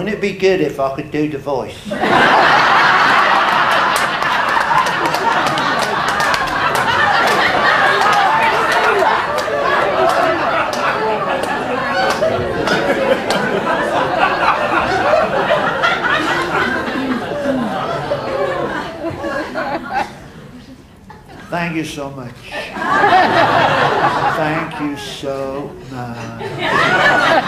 Wouldn't it be good if I could do the voice? Thank you so much. Thank you so much.